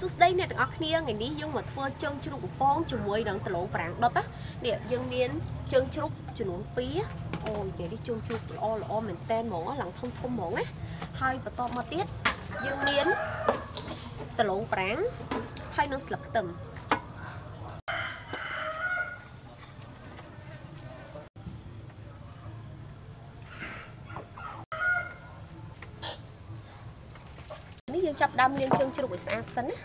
សួស្តីអ្នកទាំងអស់គ្នាថ្ងៃនេះយើងមកធ្វើជើងជ្រូកកំប៉ុងជាមួយនឹងដលងប្រាំងដុតណានេះយើងមានជើងជ្រូកចំនួន2អូនិយាយនេះជើងជ្រូកល្អល្អមែនតែនហ្មងឡើងធំធំហ្មងណាហើយបន្តមកទៀតយើងមានដលងប្រាំងហើយនឹងស្លឹកខ្ទឹម យើងចាប់ដើមលាងជើងជ្រូកឲ្យស្អាតសិនណា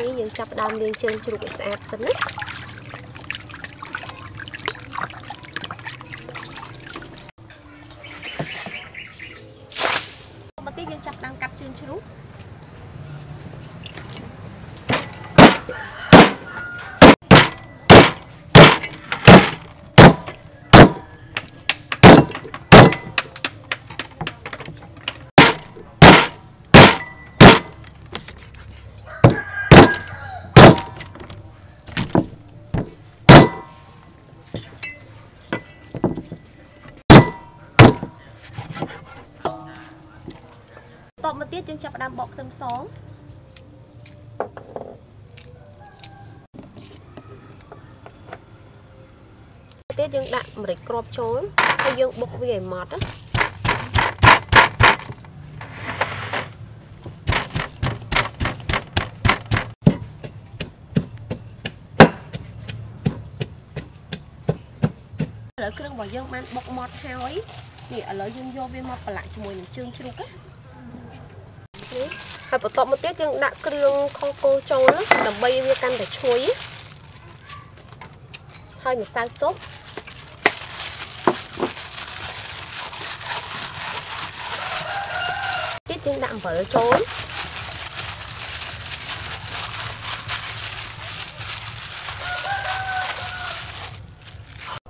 នេះយើងចាប់ដើមលាងជើងជ្រូកឲ្យស្អាតសិនណាមកទៀតយើងចាប់ដើមកាត់ជើងជ្រូកតបមកទៀត យើងចាប់ផ្ដើមបកខ្ទឹមសទៀតយើងដាក់ម្រេចគ្រាប់ចូលហើយយើងបុកវាឲ្យម៉ត់ណាឥឡូវគ្រឿងរបស់យើងបានបុកម៉ត់ហើយនេះឥឡូវយើងយកវាមកប្រឡាក់ជាមួយនឹងជើងជ្រូកណានេះ ហើយបន្ទាប់មកទៀតយើងដាក់គ្រឿងខគោចូលណាដើម្បីវាកាន់តែឈ្ងុយហើយម្សៅស៊ុបទៀតយើងដាក់អំបិលចូល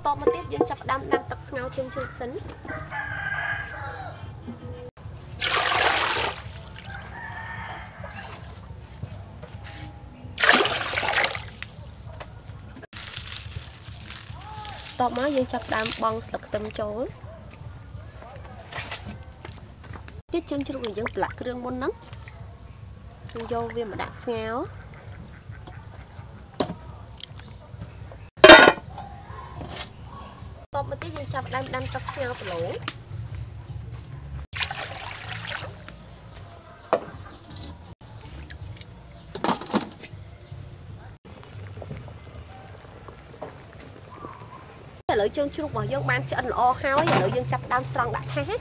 តមកទៀតយើងចាប់ផ្ដើមដាំទឹកស្ងោរជើងជ្រូកសិន តបមកយើងចាប់ដើមបង់ស្លឹកខ្ទឹមចូលទៀតជើងជ្រូករបស់យើងប្រឡាក់គ្រឿងមុនហ្នឹងយើងយកវាមកដាក់ស្ងោរតបមកទៀតយើងចាប់ដើមដាំទឹកស្ងោរប្រឡូ ឥឡូវជើងជ្រូករបស់យើងបានឆ្អិនល្អហើយឥឡូវយើងចាប់ដើមស្រង់ដាក់ថាសត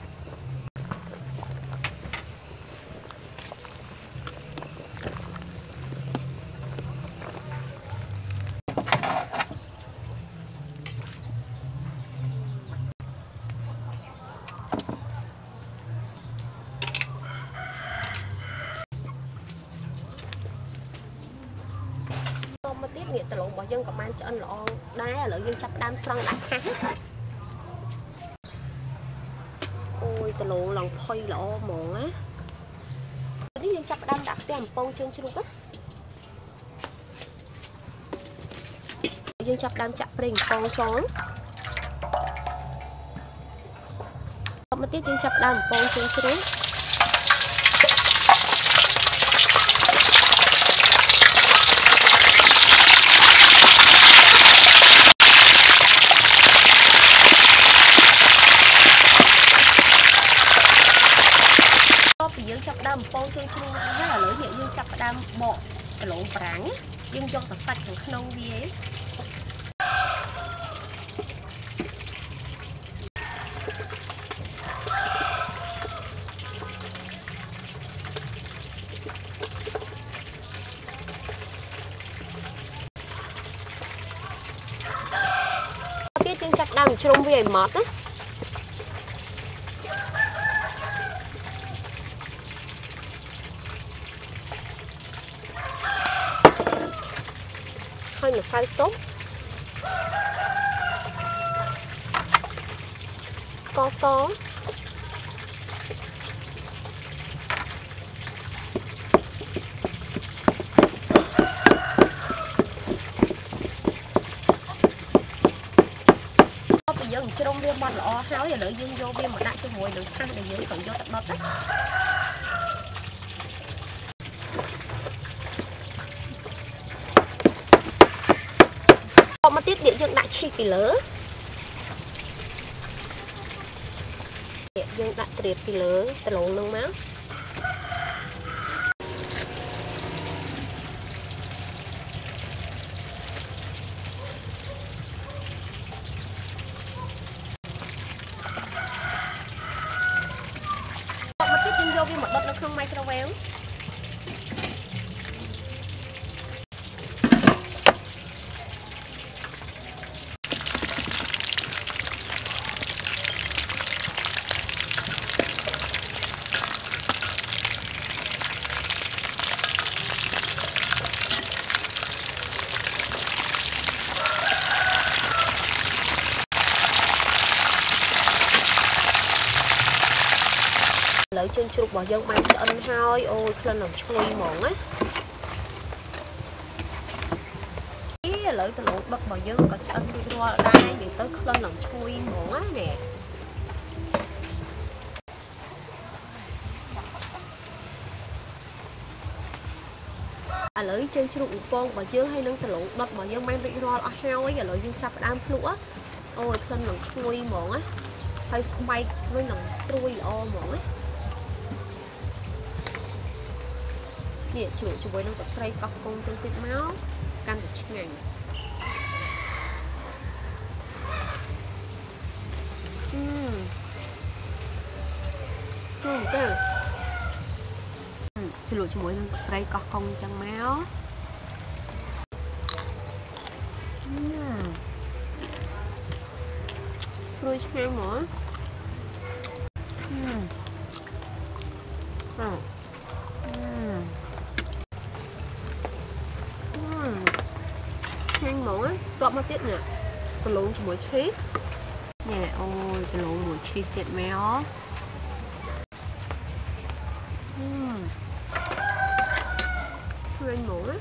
មកទៀតនេះដលងរបស់យើងក៏បានឆ្អិនល្អដែរឥឡូវយើងចាប់ដើមស្រង់ដាក់ថាសអូយដលងឡើងផុយល្អហ្មងណានេះយើងចាប់ដើមដាក់ផ្ទះអំពងជើងជ្រូកណាយើងចាប់ដើមចាក់ប្រេងអំពងចូលតមកទៀតយើងចាប់ដើមអំពងជើងជ្រូកតពីយើងចាប់ដើមអំពងជើងជ្រូកហើយឥឡូវនេះយើង ចាប់ដើមបកដលងប្រាំងយើងយកតែសាច់ខាងក្នុងវាឯងទៀតយើងចាប់ដើមជ្រុំវាឲ្យម៉ត់ណា ហើយម្សៅស៊ុបស្ករសពីយើងជ្រុំវាម៉ត់ល្អហើយឥឡូវយើងយកវាមកដាក់ជាមួយនឹងថាសដែលយើងត្រូវយកទៅដុតណា ដាក់ឈីសពីលើយើងដាក់ត្រៀបពីលើដលងនឹងមកយកវាមកដុតនៅក្នុង microwave វជើងជ្រូករបស់យើងបានឆ្អិនហើយអូយក្លិននឹងឈ្ងុយហ្មងណាអីឥឡូវដលងដុតរបស់យើងក៏ឆ្អិនរួចរាល់ដែរនិយាយទៅក្លិននឹងឈ្ងុយហ្មងណានេះឥឡូវជើងជ្រូកបំពងរបស់យើងហើយនឹងដលងដុតរបស់យើងបានរួចរាល់អស់ហើយឥឡូវយើងចាប់ផ្ដើមភ្លក់អូយក្លិននឹងឈ្ងុយហ្មងណាហើយស្បែកវិញនឹងស្រួយល្អហ្មងណា នេះជ្រក់ជាមួយនឹងទឹកត្រីកោះកុងទៅតិចមកកាន់តែឆ្ងាញ់អឺជុំទៅជ្រក់ជាមួយនឹងទឹកត្រីកោះកុងចឹងមកស្រួយឆ្ងាញ់ហ្មង ហ្មងតបមកទៀតនេះប្រឡងជាមួយឈីសញ៉ែអូយប្រឡងមួយឈីសទៀតមកអឺឃើញហ្មងណា